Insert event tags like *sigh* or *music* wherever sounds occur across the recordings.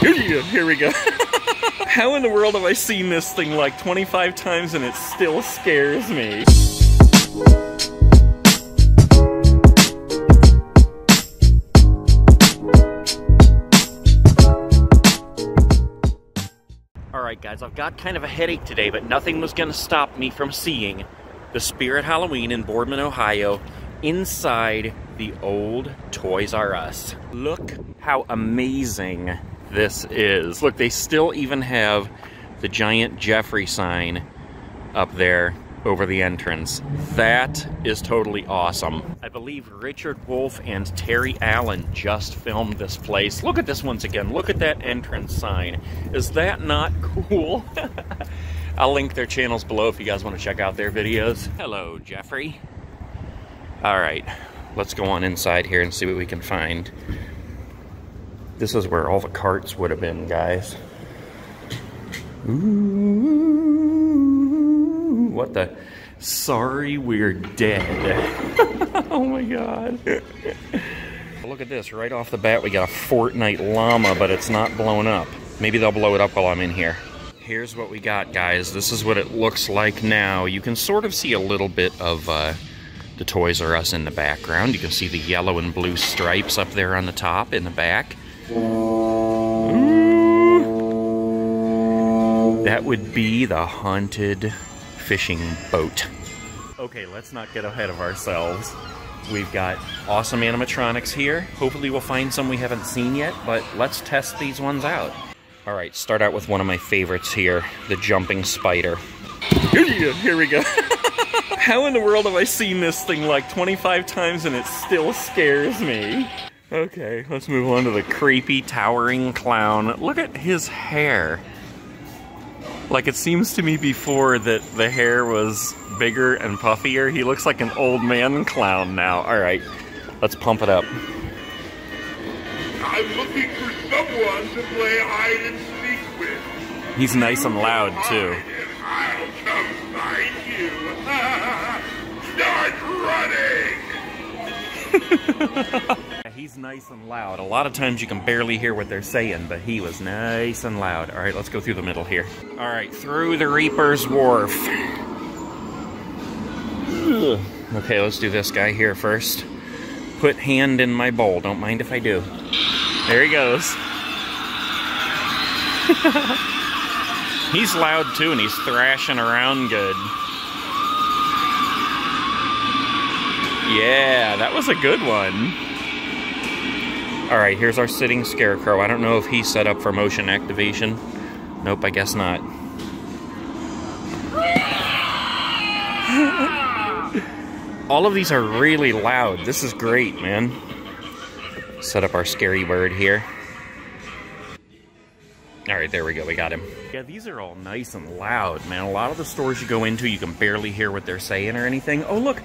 Here we go. *laughs* How in the world have I seen this thing like 25 times and it still scares me? Alright guys, I've got kind of a headache today, but nothing was going to stop me from seeing the Spirit Halloween in Boardman, Ohio inside the old Toys R Us. Look how amazing this is. Look, they still even have the giant Geoffrey sign up there over the entrance. That is totally awesome. I believe Richard Wolf and Terry Allan just filmed this place. Look at this once again. Look at that entrance sign. Is that not *laughs* cool? *laughs* I'll link their channels below if you guys want to check out their videos. Hello, Geoffrey. All right, let's go on inside here and see what we can find. This is where all the carts would have been, guys. Ooh, what the? Sorry, we're dead. *laughs* oh my god. Look at this, right off the bat we got a Fortnite llama, but it's not blown up. Maybe they'll blow it up while I'm in here. Here's what we got, guys. This is what it looks like now. You can sort of see a little bit of uh, the Toys R Us in the background. You can see the yellow and blue stripes up there on the top in the back. Ooh. That would be the haunted fishing boat. Okay, let's not get ahead of ourselves. We've got awesome animatronics here. Hopefully we'll find some we haven't seen yet, but let's test these ones out. All right, start out with one of my favorites here, the jumping spider. Here we go. *laughs* How in the world have I seen this thing like 25 times and it still scares me? Okay, let's move on to the creepy towering clown. Look at his hair. Like it seems to me before that the hair was bigger and puffier. He looks like an old man clown now. All right, let's pump it up. I'm looking for someone to play hide and seek with. He's nice and loud too. I'll come find you. *laughs* Start running. *laughs* He's nice and loud. A lot of times you can barely hear what they're saying, but he was nice and loud. All right, let's go through the middle here. All right, through the Reaper's Wharf. Okay, let's do this guy here first. Put hand in my bowl. Don't mind if I do. There he goes. *laughs* he's loud too, and he's thrashing around good. Yeah, that was a good one. All right, here's our sitting scarecrow. I don't know if he's set up for motion activation. Nope, I guess not. All of these are really loud. This is great, man. Set up our scary bird here. All right, there we go. We got him. Yeah, these are all nice and loud, man. A lot of the stores you go into, you can barely hear what they're saying or anything. Oh, look.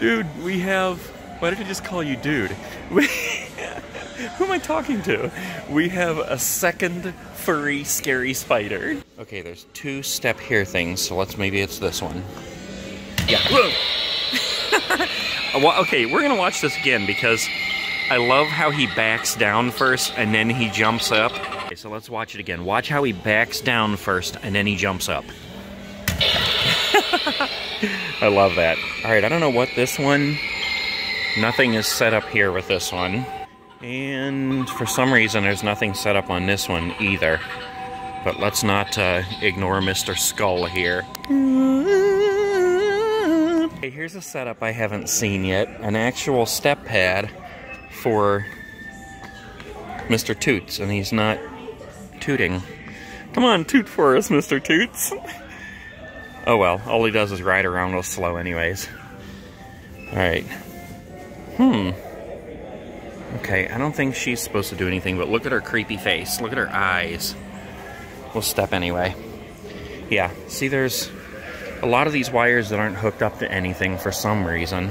Dude, we have... Why did I just call you dude? *laughs* We... Who am I talking to? We have a second furry scary spider. Okay, there's two step here things, so let's maybe it's this one. Yeah. *laughs* okay, we're gonna watch this again because I love how he backs down first and then he jumps up. Okay, so let's watch it again. Watch how he backs down first and then he jumps up. *laughs* I love that. All right, I don't know what this one. Nothing is set up here with this one. And for some reason, there's nothing set up on this one either. But let's not uh, ignore Mr. Skull here. Okay, here's a setup I haven't seen yet. An actual step pad for Mr. Toots, and he's not tooting. Come on, toot for us, Mr. Toots. oh well, all he does is ride around real slow anyways. Alright. Hmm. Okay, I don't think she's supposed to do anything, but look at her creepy face. Look at her eyes. We'll step anyway. Yeah, see there's a lot of these wires that aren't hooked up to anything for some reason.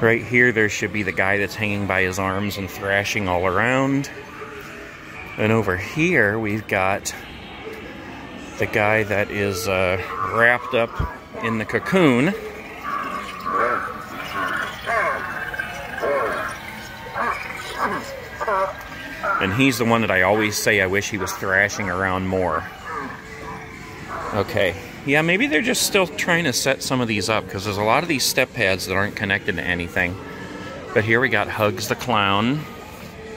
Right here, there should be the guy that's hanging by his arms and thrashing all around. And over here, we've got the guy that is uh, wrapped up in the cocoon. And he's the one that I always say I wish he was thrashing around more. Okay. Yeah, maybe they're just still trying to set some of these up because there's a lot of these step pads that aren't connected to anything. But here we got Hugs the Clown.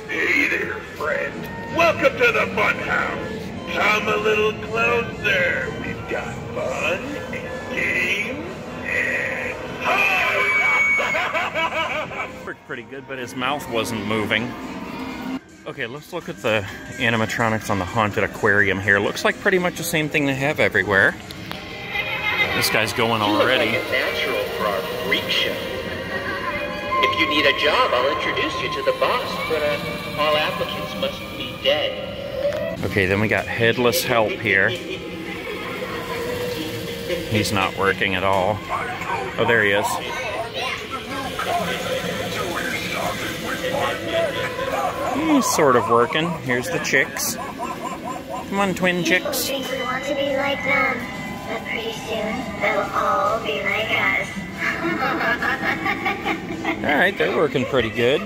Hey there, friend. Welcome to the fun house. Come a little closer. We've got fun and games and hugs. *laughs* Worked pretty good, but his mouth wasn't moving. Okay, let's look at the animatronics on the Haunted Aquarium here. Looks like pretty much the same thing they have everywhere. This guy's going already. like natural for our freak show. If you need a job, I'll introduce you to the boss, but uh, all applicants must be dead. Okay, then we got Headless Help here. *laughs* He's not working at all. Oh, there he is. He's sort of working. Here's the chicks. Come on, twin chicks. think we want to be like them, but pretty soon they'll all be like us. *laughs* Alright, they're working pretty good.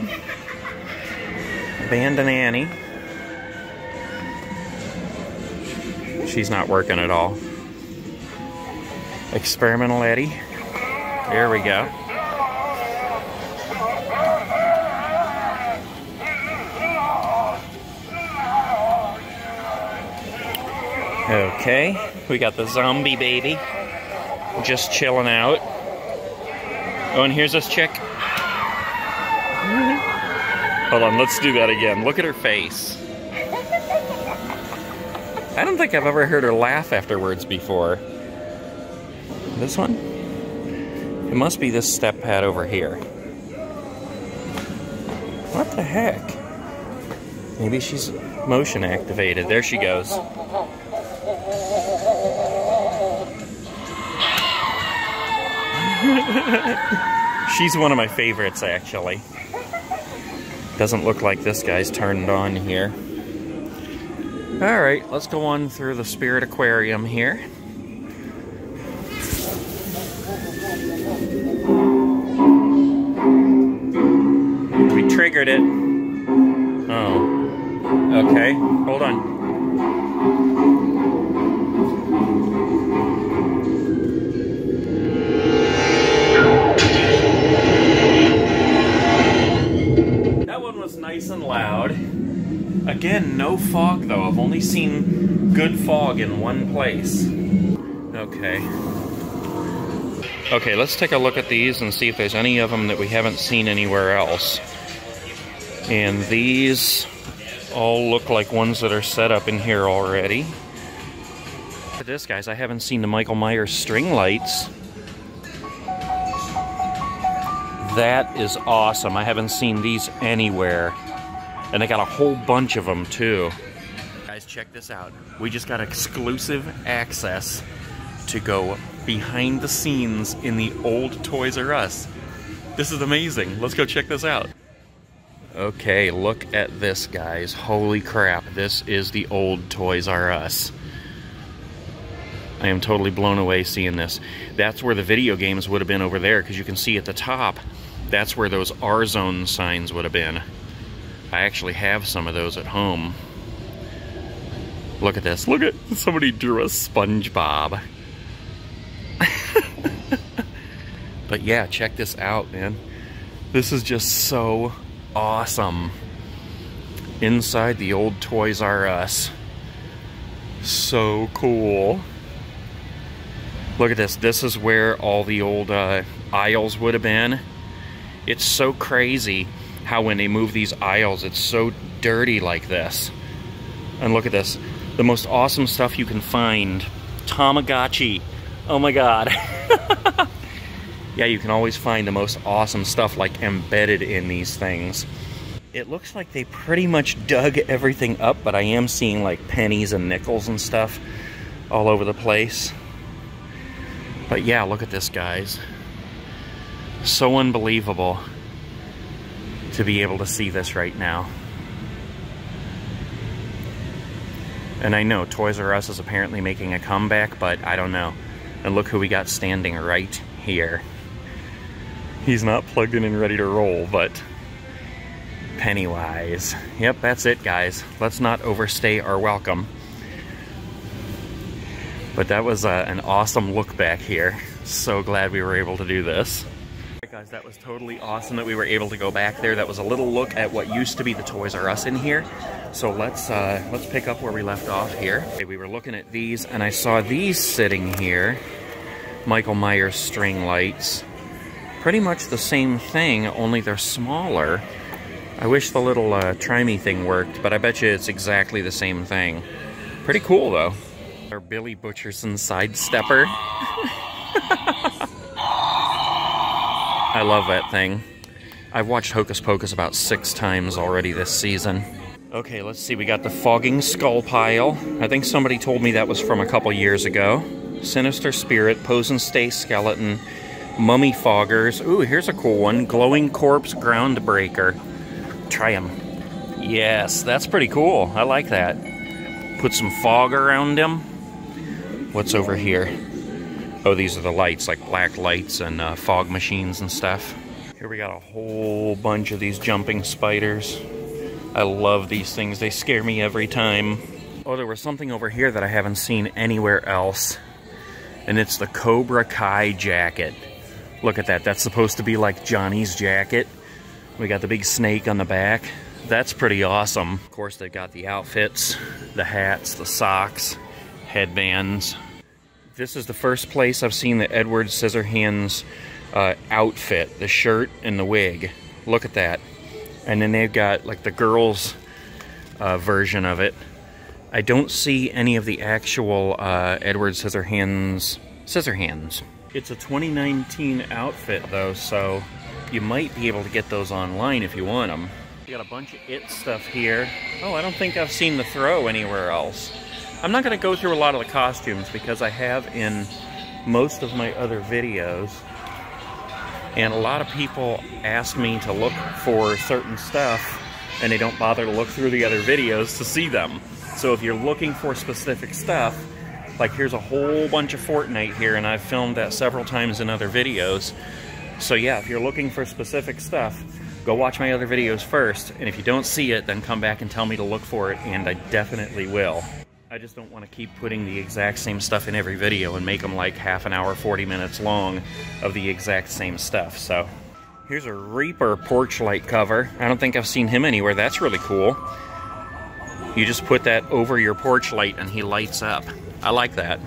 Abandon Annie. She's not working at all. Experimental Eddie. There we go. Okay, we got the zombie baby just chilling out. Oh, and here's this chick. Hold on, let's do that again. Look at her face. I don't think I've ever heard her laugh afterwards before. This one? It must be this step pad over here. What the heck? Maybe she's motion activated. There she goes. *laughs* She's one of my favorites, actually. Doesn't look like this guy's turned on here. Alright, let's go on through the Spirit Aquarium here. We triggered it. Oh. Okay, hold on. Seen good fog in one place. Okay. Okay, let's take a look at these and see if there's any of them that we haven't seen anywhere else. And these all look like ones that are set up in here already. At this, guys. I haven't seen the Michael Myers string lights. That is awesome. I haven't seen these anywhere. And they got a whole bunch of them too. Check this out. We just got exclusive access to go behind the scenes in the old Toys R Us. This is amazing. Let's go check this out. Okay, look at this, guys. Holy crap. This is the old Toys R Us. I am totally blown away seeing this. That's where the video games would have been over there, because you can see at the top, that's where those R Zone signs would have been. I actually have some of those at home. Look at this. Look at somebody drew a SpongeBob. *laughs* but yeah, check this out, man. This is just so awesome. Inside the old Toys R Us. So cool. Look at this. This is where all the old uh, aisles would have been. It's so crazy how when they move these aisles, it's so dirty like this. And look at this. The most awesome stuff you can find. Tamagotchi. Oh my god. *laughs* yeah, you can always find the most awesome stuff like embedded in these things. It looks like they pretty much dug everything up, but I am seeing like pennies and nickels and stuff all over the place. But yeah, look at this, guys. So unbelievable to be able to see this right now. And I know Toys R Us is apparently making a comeback, but I don't know. And look who we got standing right here. He's not plugged in and ready to roll, but Pennywise. Yep, that's it, guys. Let's not overstay our welcome. But that was uh, an awesome look back here. So glad we were able to do this. Guys, that was totally awesome that we were able to go back there. That was a little look at what used to be the Toys R Us in here. So let's uh, let's pick up where we left off here. Okay, we were looking at these, and I saw these sitting here. Michael Myers string lights. Pretty much the same thing, only they're smaller. I wish the little uh, try-me thing worked, but I bet you it's exactly the same thing. Pretty cool, though. Our Billy Butcherson sidestepper. *laughs* I love that thing. I've watched Hocus Pocus about six times already this season. Okay, let's see. We got the Fogging Skull Pile. I think somebody told me that was from a couple years ago. Sinister Spirit, Pose and Stay Skeleton, Mummy Foggers. Ooh, here's a cool one. Glowing Corpse Groundbreaker. Try them. Yes, that's pretty cool. I like that. Put some fog around them. What's over here? Oh, these are the lights, like black lights and uh, fog machines and stuff. Here we got a whole bunch of these jumping spiders. I love these things. They scare me every time. Oh, there was something over here that I haven't seen anywhere else. And it's the Cobra Kai jacket. Look at that. That's supposed to be like Johnny's jacket. We got the big snake on the back. That's pretty awesome. Of course, they've got the outfits, the hats, the socks, headbands. This is the first place I've seen the Edward Scissorhands uh, outfit, the shirt and the wig. Look at that. And then they've got like the girls' uh, version of it. I don't see any of the actual uh, Edward Scissorhands Scissorhands. It's a 2019 outfit though, so you might be able to get those online if you want them. You got a bunch of it stuff here. Oh, I don't think I've seen the throw anywhere else. I'm not going to go through a lot of the costumes because I have in most of my other videos. And a lot of people ask me to look for certain stuff and they don't bother to look through the other videos to see them. So if you're looking for specific stuff, like here's a whole bunch of Fortnite here and I've filmed that several times in other videos. So yeah, if you're looking for specific stuff, go watch my other videos first. And if you don't see it, then come back and tell me to look for it and I definitely will. I just don't want to keep putting the exact same stuff in every video and make them like half an hour, 40 minutes long of the exact same stuff. So here's a Reaper porch light cover. I don't think I've seen him anywhere. That's really cool. You just put that over your porch light and he lights up. I like that.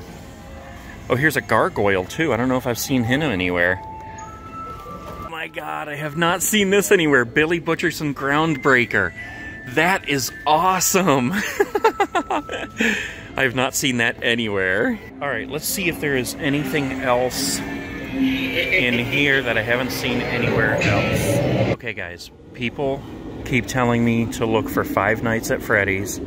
Oh, here's a gargoyle too. I don't know if I've seen him anywhere. Oh my god, I have not seen this anywhere. Billy Butcherson Groundbreaker. That is awesome. *laughs* *laughs* I have not seen that anywhere. All right, let's see if there is anything else in here that I haven't seen anywhere else. Okay, guys, people keep telling me to look for Five Nights at Freddy's,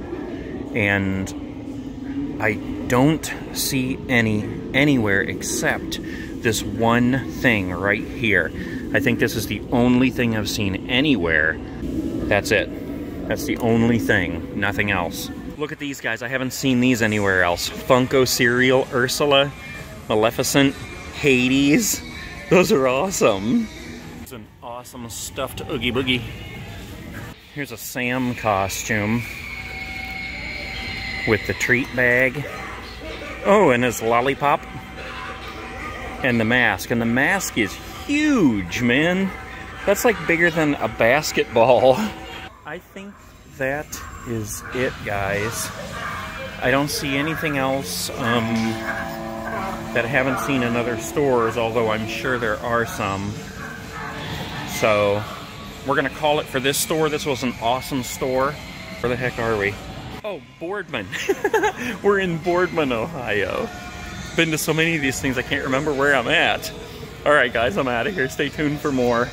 and I don't see any anywhere except this one thing right here. I think this is the only thing I've seen anywhere. That's it. That's the only thing, nothing else. Look at these guys, I haven't seen these anywhere else. Funko Cereal, Ursula, Maleficent, Hades. Those are awesome. It's an awesome stuffed Oogie Boogie. Here's a Sam costume with the treat bag. Oh, and his lollipop. And the mask. And the mask is huge, man. That's like bigger than a basketball. *laughs* I think that is it, guys. I don't see anything else um, that I haven't seen in other stores, although I'm sure there are some. So, we're to call it for this store. This was an awesome store. Where the heck are we? Oh, Boardman. *laughs* we're in Boardman, Ohio. Been to so many of these things, I can't remember where I'm at. All right, guys, I'm out of here. Stay tuned for more.